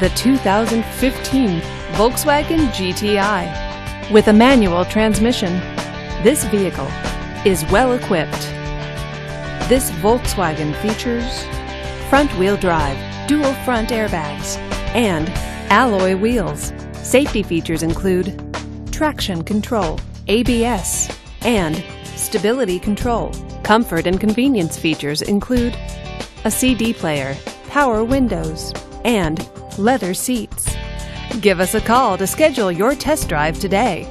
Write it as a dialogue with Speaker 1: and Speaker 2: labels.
Speaker 1: the 2015 Volkswagen GTI. With a manual transmission, this vehicle is well equipped. This Volkswagen features front-wheel drive, dual front airbags, and alloy wheels. Safety features include traction control, ABS, and stability control. Comfort and convenience features include a CD player, power windows, and leather seats. Give us a call to schedule your test drive today.